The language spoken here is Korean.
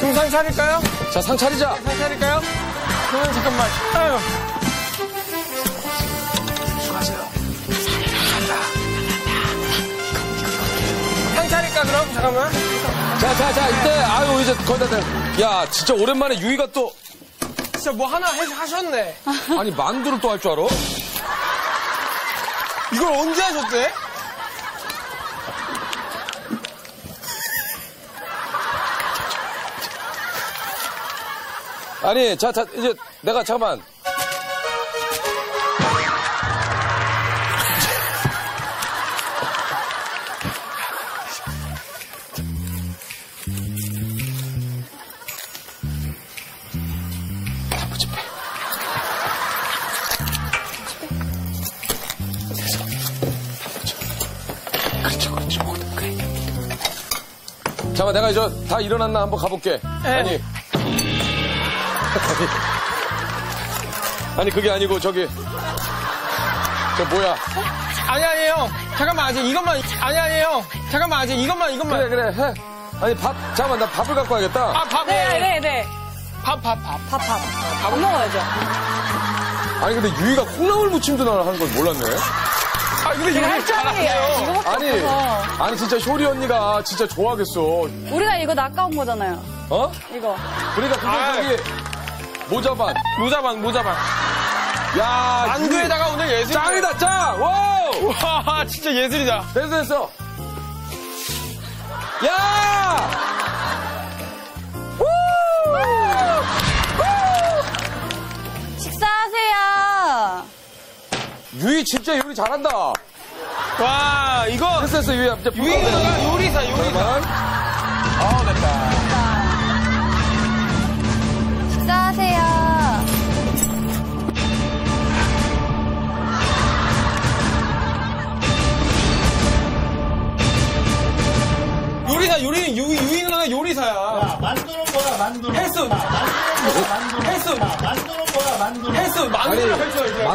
중상 차릴까요? 자, 상 차리자. 상 차릴까요? 그러면 잠깐만. 아유. 잠깐만. 자, 자, 자, 이때, 아유, 이제 거의 다 돼. 야, 진짜 오랜만에 유이가 또, 진짜 뭐 하나 해, 하셨네. 아니, 만두를 또 할 줄 알아? 이걸 언제 하셨대? 아니, 자, 자, 이제 내가 잠깐만. 잠깐만, 내가 이제 다 일어났나 한번 가볼게. 아니. 아니. 아니, 그게 아니고, 저기. 저 뭐야. 아니, 아니에요. 잠깐만, 아직 이것만, 아니, 아니에요. 잠깐만, 아직 이것만, 이것만. 그래, 그래, 해. 아니, 밥, 잠깐만, 나 밥을 갖고 와야겠다. 아, 밥, 네, 네, 네. 밥, 밥, 밥. 밥, 밥. 밥 먹어야죠. 아니, 근데 유이가 콩나물 무침도 나 하는 걸 몰랐네. 아, 근데 이거. 이거밖에 아니, 없어서. 아니, 진짜 효리 언니가 진짜 좋아하겠어. 우리가 이거 낚아온 거잖아요. 어? 이거. 그러니까 근데 아. 저기, 모자반. 모자반, 모자반. 야, 만두에다가 오늘 예술. 짱이다, 짱! Wow! 와, 진짜 예술이다. 됐어, 됐어. 야! 유이 진짜 요리 잘한다. 와, 이거. 됐어, 됐어, 유이야. 이제 유이가 요리사, 요리사. 아, 됐다. 식사하세요. 요리사, 요리, 유, 유이 누나가 요리사야. 만두는 뭐야, 만두는. 헬스. 만두는 뭐야, 만두는. 헬스. 만두는 뭐야, 만두는. 헬스, 만두를 아니, 펼쳐야죠.